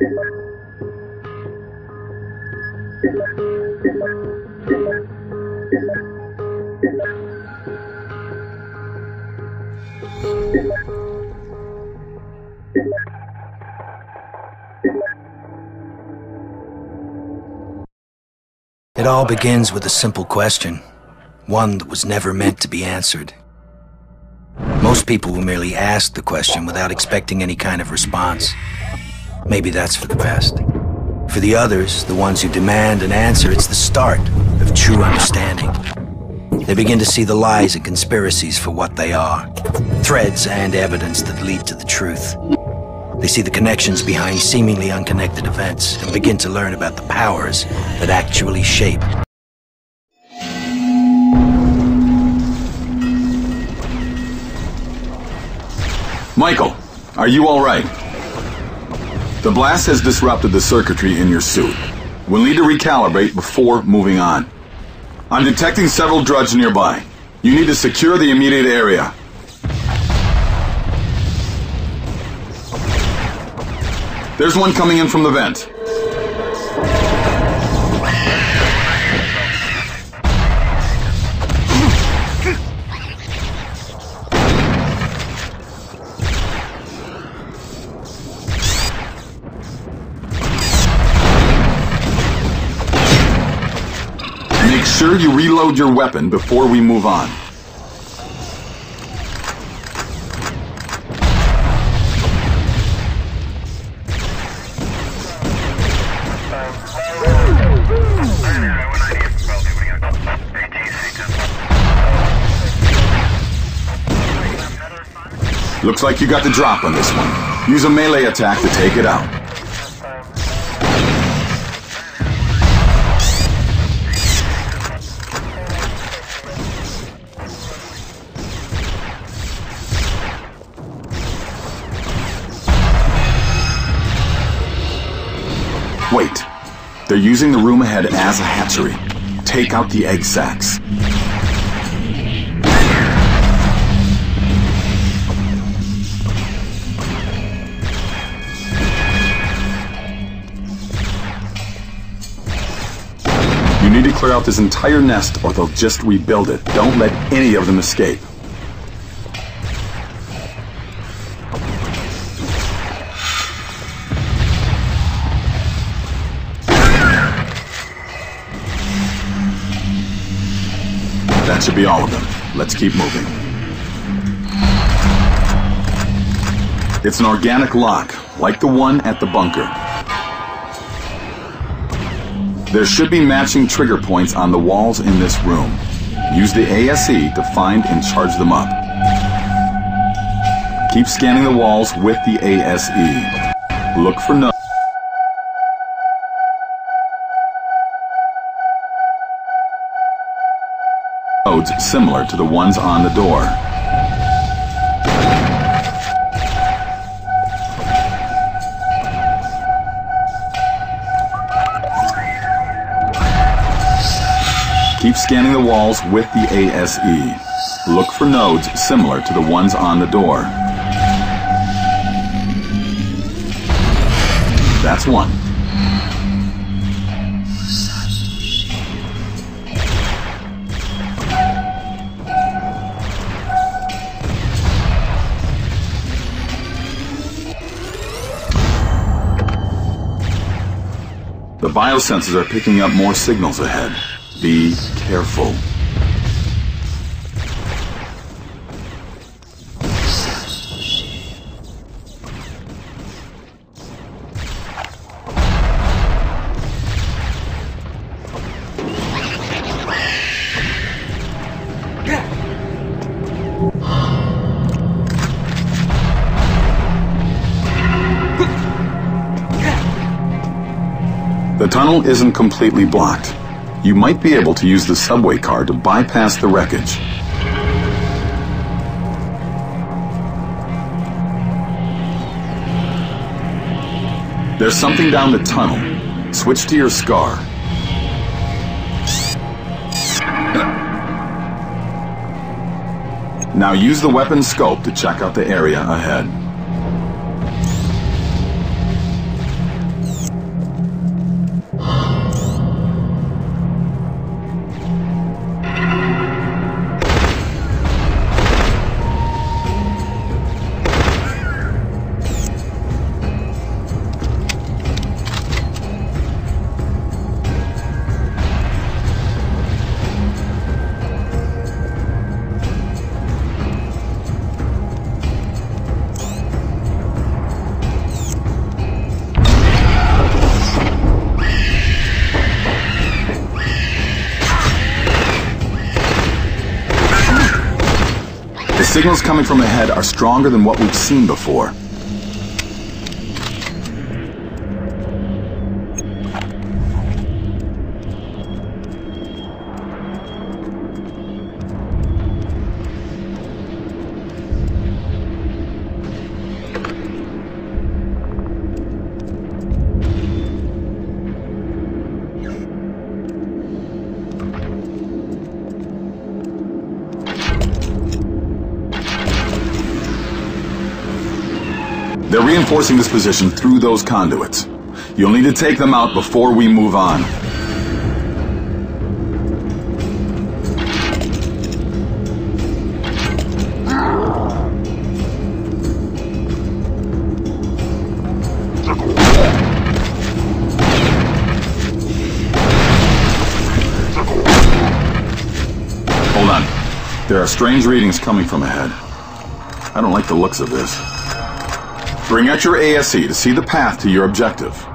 It all begins with a simple question, one that was never meant to be answered. Most people will merely ask the question without expecting any kind of response. Maybe that's for the best. For the others, the ones who demand an answer, it's the start of true understanding. They begin to see the lies and conspiracies for what they are. Threads and evidence that lead to the truth. They see the connections behind seemingly unconnected events and begin to learn about the powers that actually shape Michael, are you alright? The blast has disrupted the circuitry in your suit. We'll need to recalibrate before moving on. I'm detecting several Drudge nearby. You need to secure the immediate area. There's one coming in from the vent. Sure you reload your weapon before we move on. Looks like you got the drop on this one. Use a melee attack to take it out. They're using the room ahead as a hatchery. Take out the egg sacs. You need to clear out this entire nest or they'll just rebuild it. Don't let any of them escape. That should be all of them. Let's keep moving. It's an organic lock, like the one at the bunker. There should be matching trigger points on the walls in this room. Use the ASE to find and charge them up. Keep scanning the walls with the ASE. Look for no similar to the ones on the door. Keep scanning the walls with the ASE. Look for nodes similar to the ones on the door. That's one. The biosensors are picking up more signals ahead. Be careful. Tunnel isn't completely blocked. You might be able to use the subway car to bypass the wreckage. There's something down the tunnel. Switch to your scar. Now use the weapon scope to check out the area ahead. Signals coming from ahead are stronger than what we've seen before. Reinforcing this position through those conduits. You'll need to take them out before we move on. Hold on. There are strange readings coming from ahead. I don't like the looks of this. Bring out your ASE to see the path to your objective.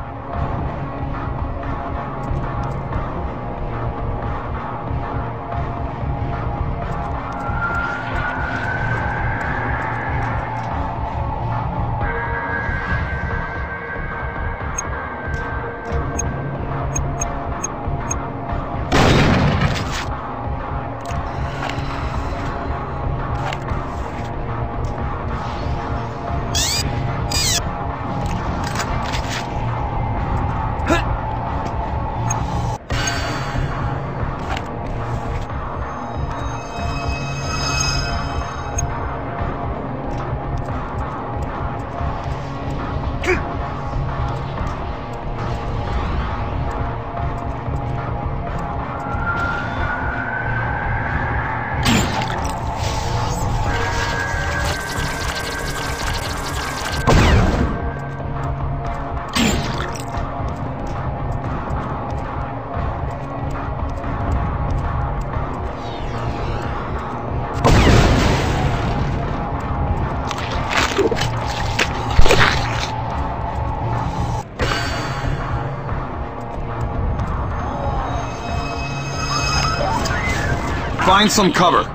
Find some cover.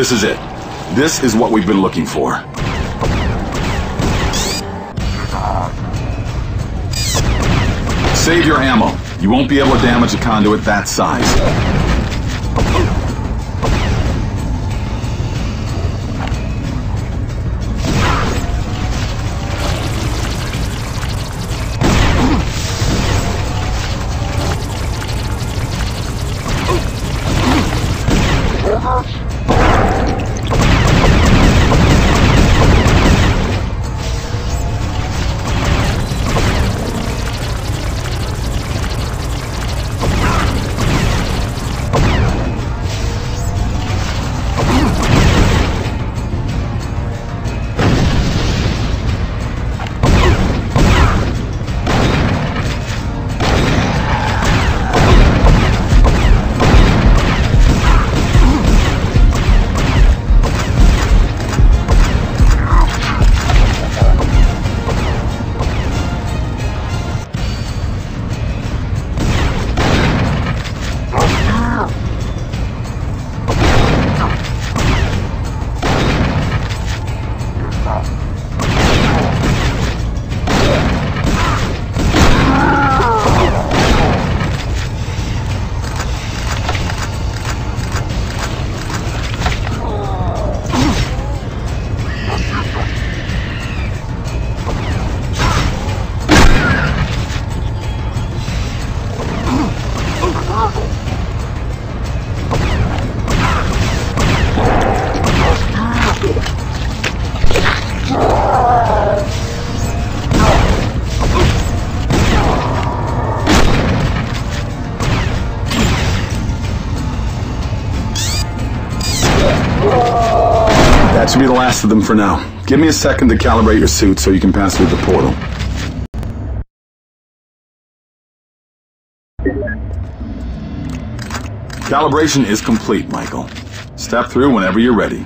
This is it. This is what we've been looking for. Save your ammo. You won't be able to damage a conduit that size. That should be the last of them for now. Give me a second to calibrate your suit so you can pass through the portal. Calibration is complete, Michael. Step through whenever you're ready.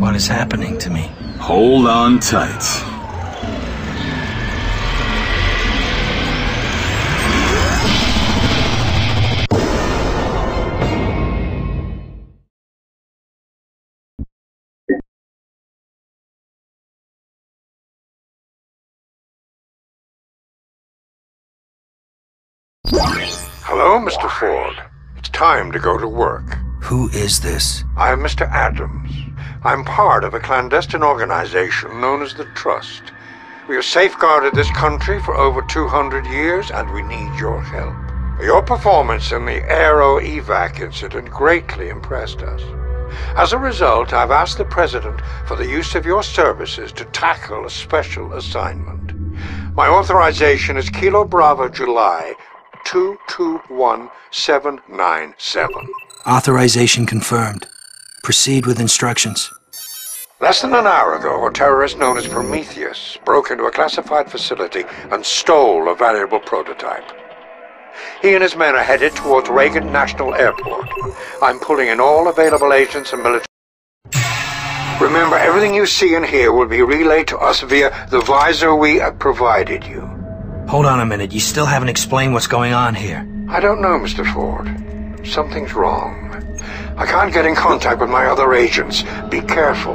What is happening to me? Hold on tight. Hello, Mr. Ford. It's time to go to work. Who is this? I'm Mr. Adams. I'm part of a clandestine organization known as the Trust. We have safeguarded this country for over 200 years, and we need your help. Your performance in the Aero evac incident greatly impressed us. As a result, I've asked the President for the use of your services to tackle a special assignment. My authorization is Kilo Bravo July 221797. Authorization confirmed. Proceed with instructions. Less than an hour ago, a terrorist known as Prometheus broke into a classified facility and stole a valuable prototype. He and his men are headed towards Reagan National Airport. I'm pulling in all available agents and military. Remember, everything you see and hear will be relayed to us via the visor we have provided you. Hold on a minute. You still haven't explained what's going on here. I don't know, Mr. Ford. Something's wrong. I can't get in contact with my other agents. Be careful.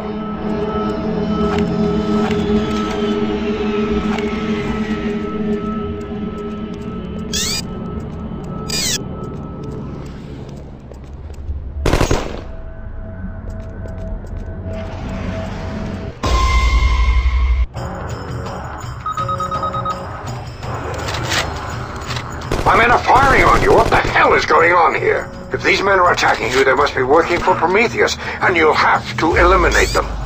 Is going on here? If these men are attacking you, they must be working for Prometheus, and you'll have to eliminate them.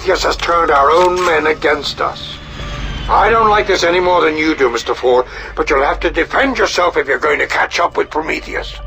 Prometheus has turned our own men against us. I don't like this any more than you do, Mr. Ford, but you'll have to defend yourself if you're going to catch up with Prometheus.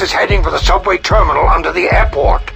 is heading for the subway terminal under the airport.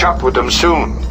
catch up with them soon.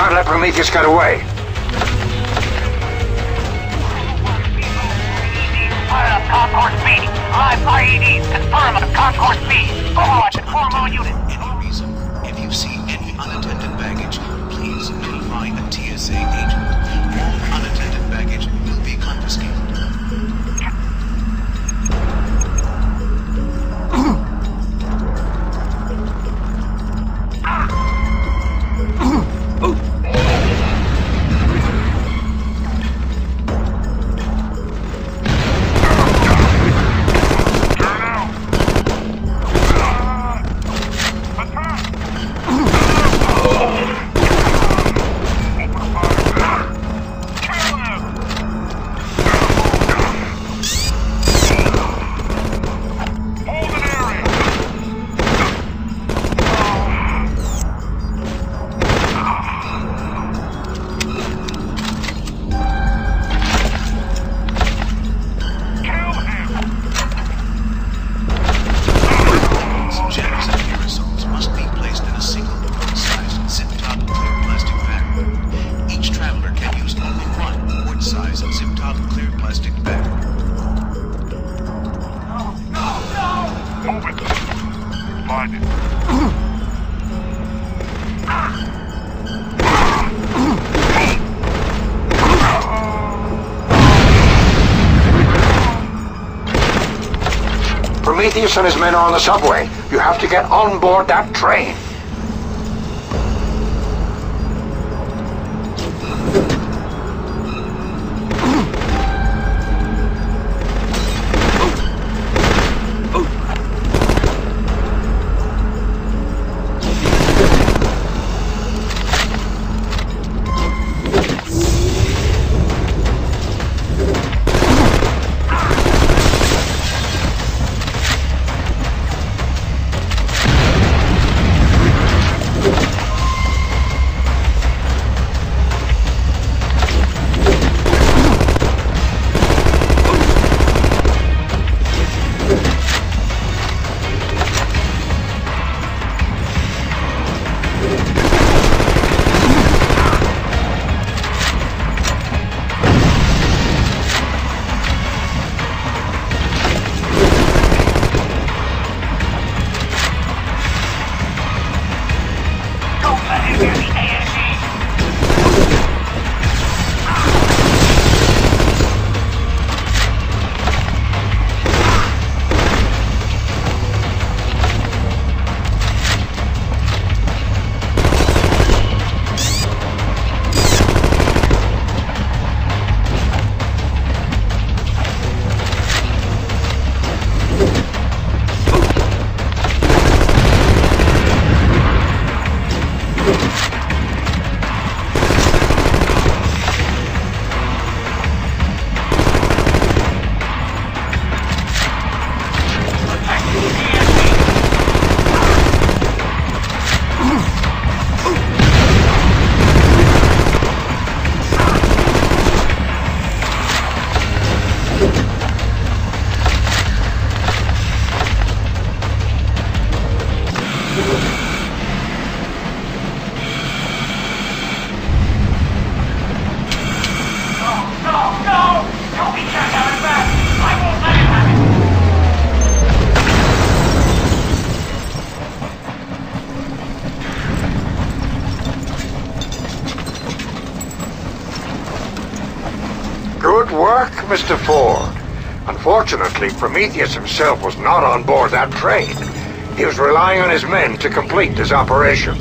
can't let Prometheus get away. Pilot Concord B. Live IEDs. Confirm on Concord B. Overwatch and four more units. Any reason, if you see any unattended baggage, please notify a TSA agent. Prometheus and his men are on the subway. You have to get on board that train. Mr. Ford. Unfortunately, Prometheus himself was not on board that train. He was relying on his men to complete this operation.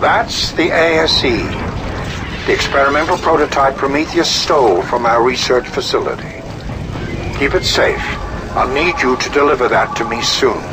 That's the ASE, the experimental prototype Prometheus stole from our research facility. Keep it safe. I'll need you to deliver that to me soon.